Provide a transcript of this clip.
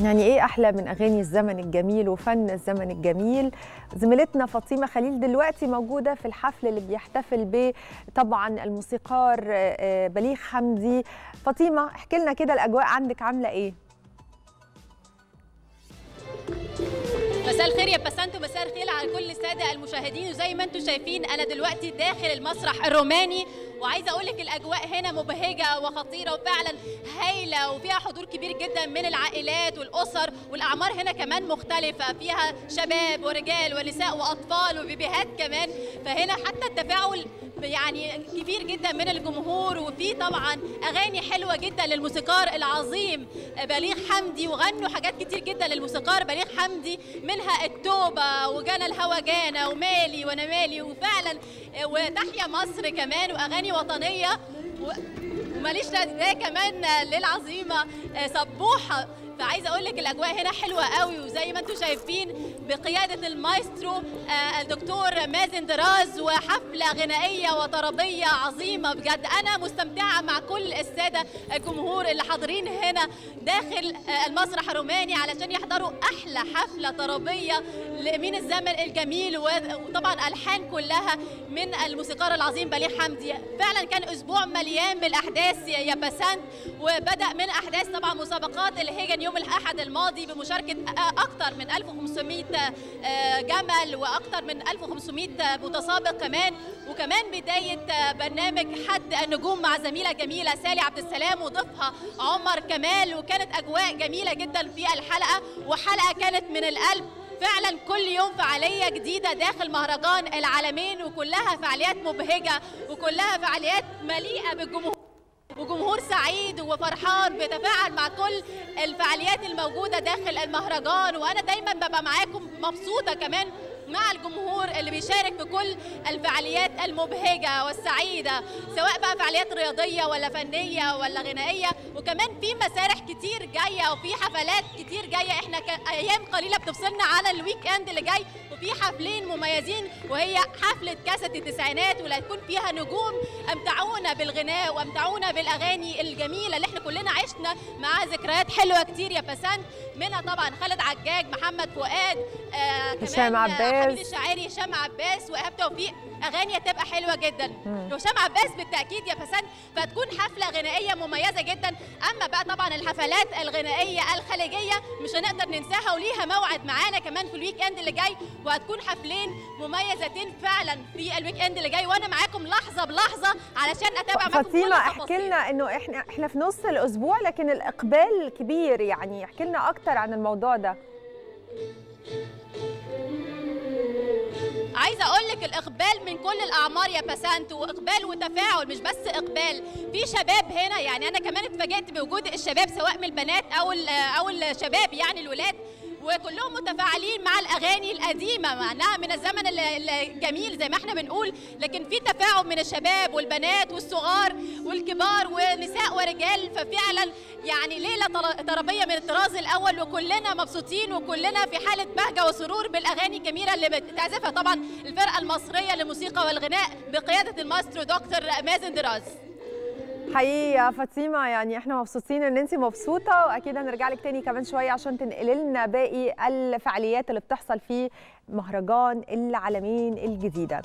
يعني إيه أحلى من أغاني الزمن الجميل وفن الزمن الجميل؟ زميلتنا فاطمة خليل دلوقتي موجودة في الحفل اللي بيحتفل به طبعا الموسيقار آه، بليغ حمدي. فاطمة احكي لنا كده الأجواء عندك عاملة إيه؟ مساء الخير يا بسنت ومساء الخير على كل السادة المشاهدين. وزي ما أنتم شايفين أنا دلوقتي داخل المسرح الروماني وعايزة أقول لك الأجواء هنا مبهجة وخطيرة وفعلا هايلة وفيها حضور كبير جدا من العائلات والأسر والأعمار هنا كمان مختلفة فيها شباب ورجال ونساء وأطفال وبيبيهات كمان. فهنا حتى التفاعل يعني كبير جدا من الجمهور وفي طبعا أغاني حلوة جدا للموسيقار العظيم بليغ حمدي وغنوا حاجات كتير جدا للموسيقار بليغ حمدي منها التوبة وجانا الهوى جانا ومالي وأنا مالي وفعلا وتحيا مصر كمان وأغاني وطنية وماليش ده كمان للعظيمة سبوحة. فعايزة أقول لك الأجواء هنا حلوة قوي وزي ما أنتم شايفين بقيادة المايسترو الدكتور مازن دراز وحفلة غنائية وطربية عظيمة. بجد أنا مستمتعة مع كل السادة الجمهور اللي حاضرين هنا داخل المسرح الروماني علشان يحضروا أحلى حفلة طربية لامين الزمن الجميل وطبعا ألحان كلها من الموسيقار العظيم بليغ حمدي. فعلا كان أسبوع مليان بالأحداث يا بسنت وبدأ من أحداث طبعا مسابقات الهيجن يوم الأحد الماضي بمشاركة أكثر من 1500 جمل وأكثر من 1500 متسابق كمان. وكمان بداية برنامج حد النجوم مع زميلة جميلة سالي عبد السلام وضيفها عمر كمال. وكانت أجواء جميلة جدا في الحلقة وحلقة كانت من القلب. فعلا كل يوم فعالية جديدة داخل مهرجان العالمين وكلها فعاليات مبهجة وكلها فعاليات مليئة بالجمهور. وجمهور سعيد وفرحان بيتفاعل مع كل الفعاليات الموجودة داخل المهرجان. وأنا دايما ببقى معاكم مبسوطة كمان مع الجمهور اللي بيشارك في كل الفعاليات المبهجة والسعيدة سواء بقى فعاليات رياضية ولا فنية ولا غنائية. وكمان في مسارح كتير جاية وفي حفلات كتير جاية. إحنا أيام قليلة بتفصلنا على الويك إند اللي جاي. وفي حفلين مميزين وهي حفلة كاسة التسعينات واللي هتكون فيها نجوم أمتعونا بالغناء وأمتعونا بالأغاني الجميلة اللي إحنا كلنا عشنا مع ذكريات حلوة كتير. يا بسنت منها طبعا خالد عجاج محمد فؤاد آه هشام عباس حميد الشاعري هشام عباس وإيهاب توفيق. أغاني هتبقى حلوة جدا. هشام عباس بالتأكيد يا فسان. فتكون حفلة غنائية مميزة جدا. أما بقى طبعا الحفلات الغنائية الخليجية مش هنقدر ننساها وليها موعد معانا كمان في ال weekend اللي جاي. وهتكون حفلين مميزتين فعلا في ال weekend اللي جاي. وأنا معاكم لحظة بلحظة علشان أتابع معاكم فاطمة احكي لنا إنه إحنا إحنا في نص الأسبوع لكن الإقبال كبير يعني. احكي لنا أكتر عن الموضوع ده. عايزه أقول لك الاقبال من كل الاعمار يا بسنت واقبال وتفاعل مش بس اقبال. في شباب هنا يعني أنا كمان اتفاجئت بوجود الشباب سواء من البنات أو أو الشباب يعني الولاد وكلهم متفاعلين مع الأغاني القديمة معناها من الزمن الجميل زي ما إحنا بنقول. لكن في تفاعل من الشباب والبنات والصغار والكبار ونساء ورجال. ففعلا يعني ليلة طربية من الطراز الأول وكلنا مبسوطين وكلنا في حالة بهجة وسرور بالأغاني الجميلة اللي بتعزفها طبعا الفرقة المصرية للموسيقى والغناء بقيادة المايسترو دكتور مازن دراز. حقيقي يا فاطمة يعني إحنا مبسوطين إن انت مبسوطة وأكيد هنرجع لك تاني كمان شوية عشان تنقلي لنا باقي الفعاليات اللي بتحصل في مهرجان العالمين الجديدة.